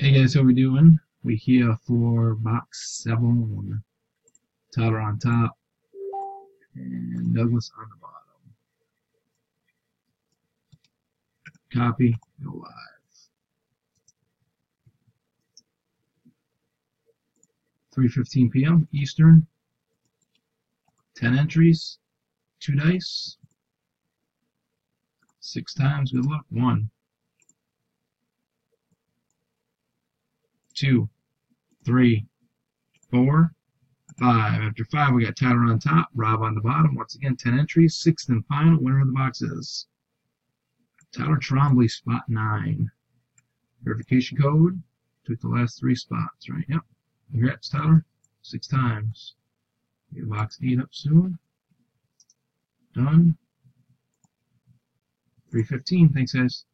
Hey guys, how we doing? We here for box seven. Tyler on top and Douglas on the bottom. Copy, go live. Three fifteen PM Eastern. Ten entries, two dice, six times. Good luck. One. Two, three, four, five. After five, we got Tyler on top, Rob on the bottom. Once again, 10 entries. Sixth and final winner of the box is Tyler Trombley, spot nine. Verification code. Took the last three spots, right? Yep. Congrats, Tyler. Six times. Get box eight up soon. Done. 315. Thanks, guys.